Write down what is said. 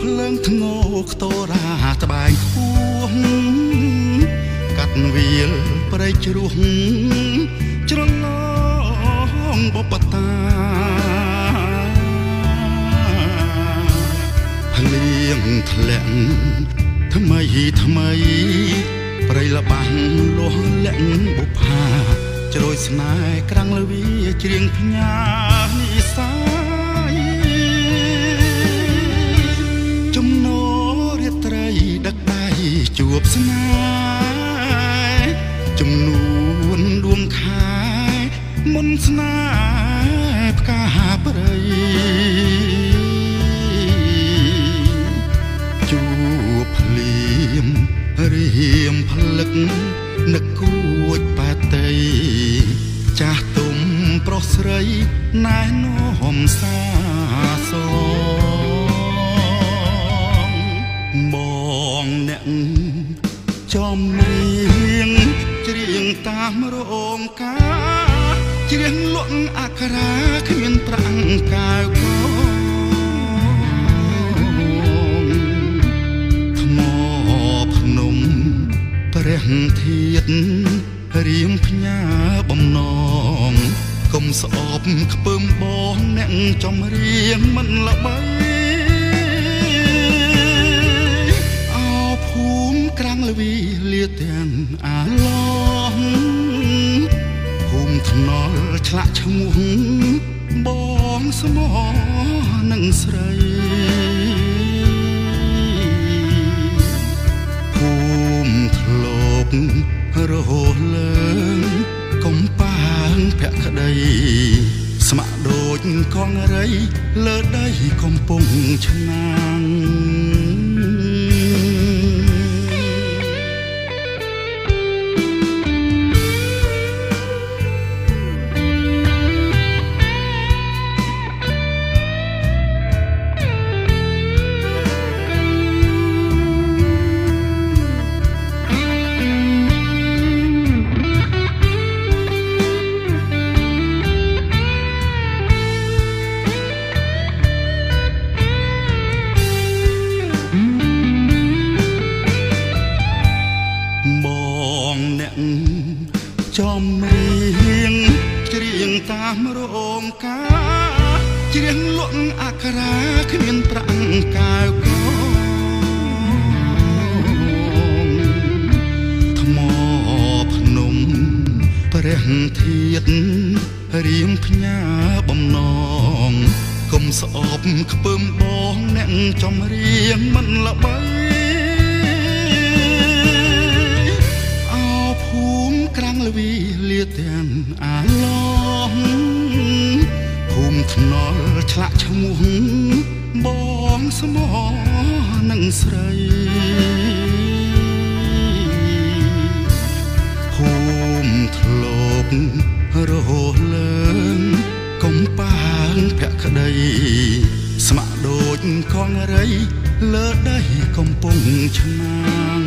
ភ្លើងធ្ងោខ្ទរាត្បែងខួងកាត់វាលប្រៃជ្រោះច្រឡងបបតាហលៀងធ្លាក់ថ្មីថ្មី ប្រៃលបាំងលោះលាក់បុផាជ្រោយស្នេហ៍ក្រាំងលវាច្រៀងផ្ញើនេះ បស្នេហ៍ចំនួនដួងខែមុនស្នេហ៍ផ្កាព្រៃជួបភ្លៀមរៀមផ្លឹកនឹកគួចបាតីចាស់ទុំប្រុសស្រីណែនាំសាសងបងអ្នក ចំនាងច្រៀងតាមរោងការច្រៀងលក់អក្ខរាគ្មានប្រាំងកាវកងថ្មភ្នំព្រះធាតរៀមផ្ញើបំណងកុំស្អប់ខ្ពើមបងអ្នកចំរៀងមិនល្បី ក្រាំងលវីលាទាំងអាឡងភូមិថ្នល់ឆ្លាក់ឈ្មោះបងស្មោនឹងស្រីភូមិធ្លាប់រហូតលើងកំប៉ាងភក្តីស្ម័គ្រដូចកងរៃលើដីកំពុងឆ្នាំ ការច្រៀងលក់អក្ខរាគ្មានប្រាំងកាវកងថ្មភ្នំព្រះធាតរៀមផ្ញើបំណងកុំស្អប់ខ្ពើមបងអ្នកចំរៀងមិនល្បីអោភូមិក្រាំងលវីលាទាំងអាឡង ភូមិថ្នល់ឆ្លាក់ឈ្មោះបងស្មោនឹងស្រីភូមិធ្លាប់រហូតលើងកំប៉ាងភក្តី ស្ម័គ្រដូចកងរៃលើដីកំពុងឆ្នាំង